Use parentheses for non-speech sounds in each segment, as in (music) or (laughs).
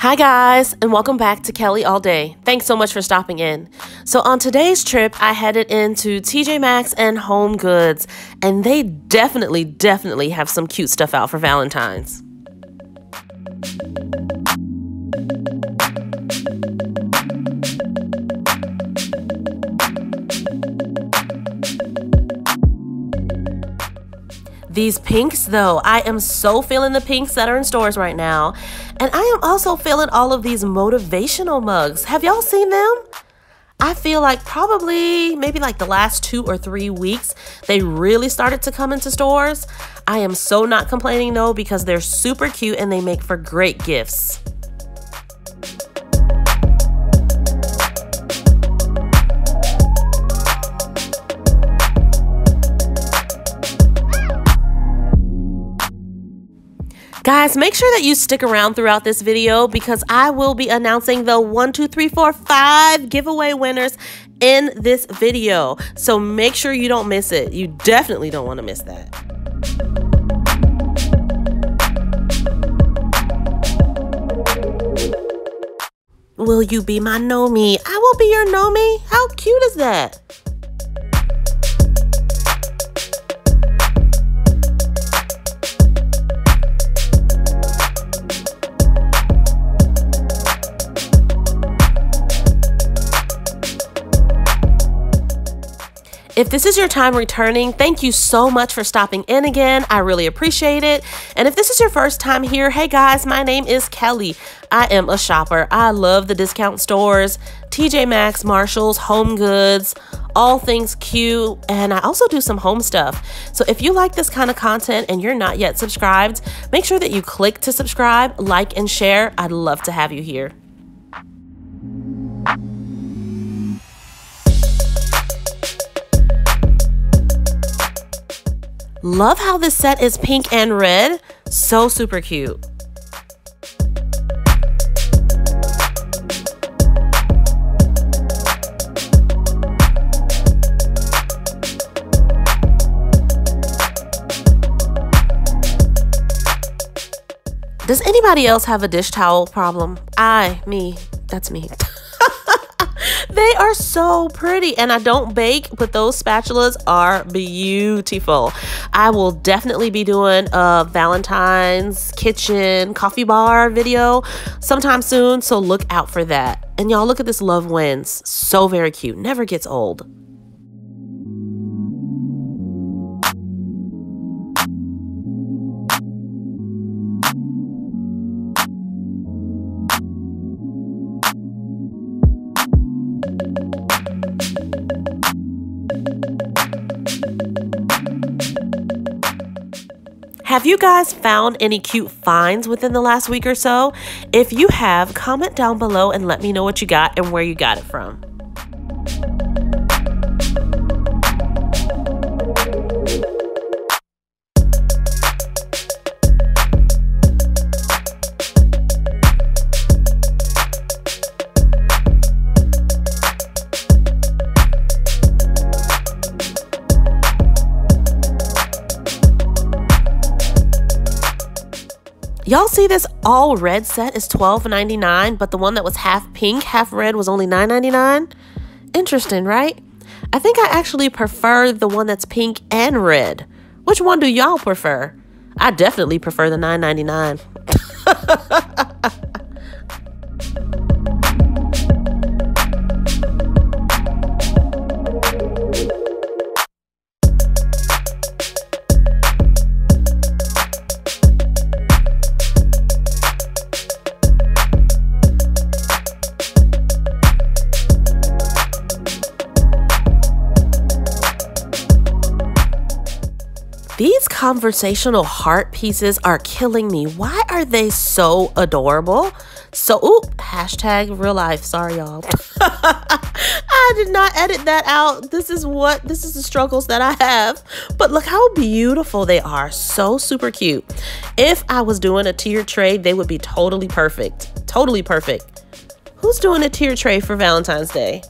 Hi, guys, and welcome back to Kelly All Day. Thanks so much for stopping in. So, on today's trip, I headed into TJ Maxx and Home Goods, and they definitely, definitely have some cute stuff out for Valentine's. These pinks, though, I am so feeling the pinks that are in stores right now. And I am also feeling all of these motivational mugs. Have y'all seen them? I feel like probably maybe like the last two or three weeks, they really started to come into stores. I am so not complaining though because they're super cute and they make for great gifts. Guys, make sure that you stick around throughout this video because I will be announcing the one, two, three, four, five giveaway winners in this video. So make sure you don't miss it. You definitely don't want to miss that. Will you be my Nomi? I will be your Nomi. How cute is that? If this is your time returning, thank you so much for stopping in again. I really appreciate it. And if this is your first time here, hey guys, my name is Kelly. I am a shopper. I love the discount stores, TJ Maxx, Marshalls, Home Goods, all things cute, and I also do some home stuff. So if you like this kind of content and you're not yet subscribed, make sure that you click to subscribe, like, and share. I'd love to have you here. Love how this set is pink and red. So super cute. Does anybody else have a dish towel problem? I, me, that's me. (laughs) They are so pretty and I don't bake, but those spatulas are beautiful. I will definitely be doing a Valentine's kitchen coffee bar video sometime soon, so look out for that. And y'all look at this Love Wins. So very cute. Never gets old. Have you guys found any cute finds within the last week or so? If you have, comment down below and let me know what you got and where you got it from. Y'all see this all red set is $12.99, but the one that was half pink, half red was only $9.99? Interesting, right? I think I actually prefer the one that's pink and red. Which one do y'all prefer? I definitely prefer the $9.99. (laughs) These conversational heart pieces are killing me. Why are they so adorable? So, ooh, hashtag real life. Sorry, y'all. (laughs) I did not edit that out. This is what, this is the struggles that I have. But look how beautiful they are. So super cute. If I was doing a tier tray, they would be totally perfect. Totally perfect. Who's doing a tier tray for Valentine's Day?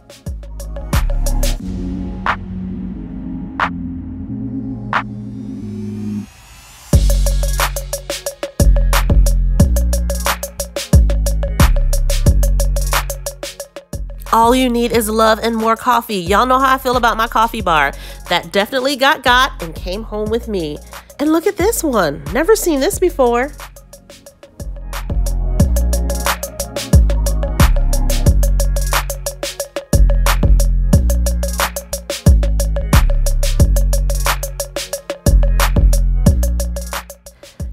All you need is love and more coffee. Y'all know how I feel about my coffee bar. That definitely got got and came home with me. And look at this one. Never seen this before.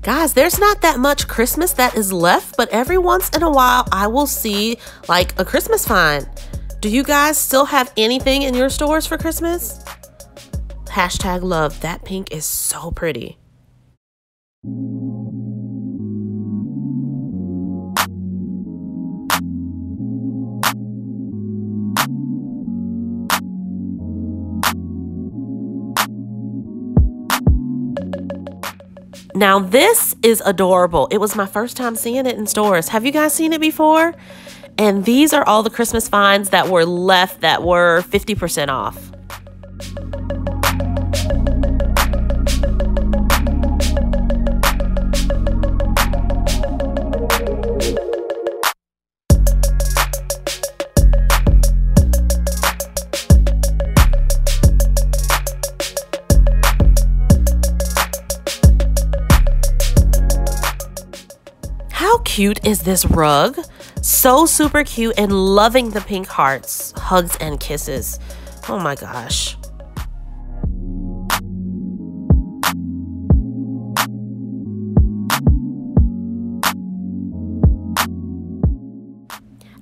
Guys, there's not that much Christmas that is left, but every once in a while I will see like a Christmas find. Do you guys still have anything in your stores for Christmas? Hashtag love. That pink is so pretty. Now, this is adorable. It was my first time seeing it in stores. Have you guys seen it before? And these are all the Christmas finds that were left that were 50% off. How cute is this rug? So super cute and loving the pink hearts, hugs, and kisses. Oh my gosh.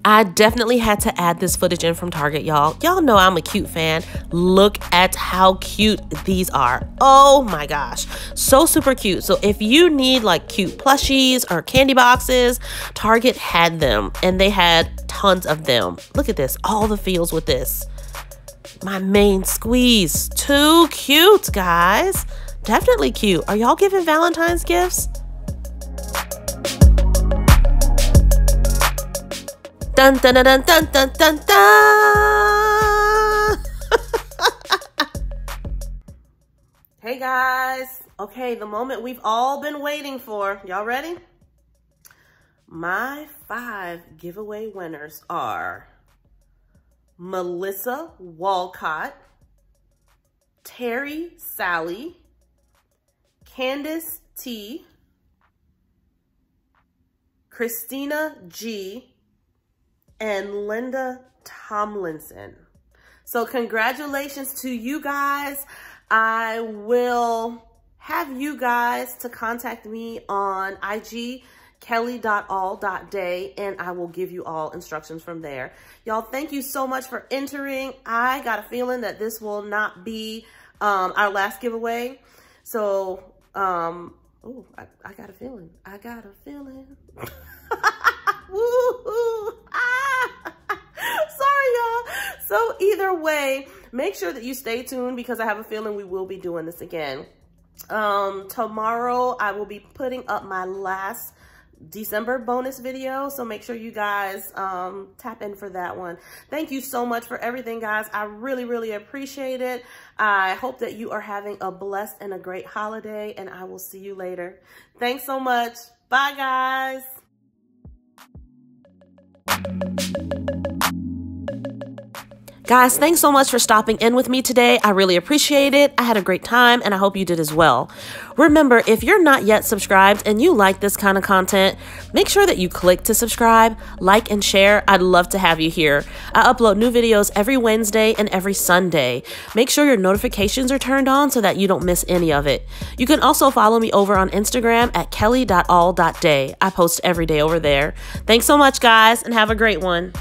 I definitely had to add this footage in from Target, y'all. Y'all know I'm a cute fan. Look at how cute these are. Oh my gosh. So super cute. So if you need like cute plushies or candy boxes, Target had them and they had tons of them. Look at this. All the feels with this. My main squeeze. Too cute, guys. Definitely cute. Are y'all giving Valentine's gifts? Dun dun dun dun dun dun dun (laughs) hey guys. Okay, the moment we've all been waiting for. Y'all ready? My five giveaway winners are Melissa Walcott, Terry Sally, Candace T, Christina G, and Linda Tomlinson. So congratulations to you guys. I will have you guys to contact me on IG kelly.all.day and I will give you all instructions from there. Y'all, thank you so much for entering. I got a feeling that this will not be um, our last giveaway. So, um, oh, I, I got a feeling. I got a feeling. (laughs) So either way, make sure that you stay tuned because I have a feeling we will be doing this again. Um, tomorrow, I will be putting up my last December bonus video. So make sure you guys um, tap in for that one. Thank you so much for everything, guys. I really, really appreciate it. I hope that you are having a blessed and a great holiday, and I will see you later. Thanks so much. Bye, guys. Guys, thanks so much for stopping in with me today. I really appreciate it. I had a great time and I hope you did as well. Remember, if you're not yet subscribed and you like this kind of content, make sure that you click to subscribe, like, and share. I'd love to have you here. I upload new videos every Wednesday and every Sunday. Make sure your notifications are turned on so that you don't miss any of it. You can also follow me over on Instagram at kelly.all.day. I post every day over there. Thanks so much, guys, and have a great one.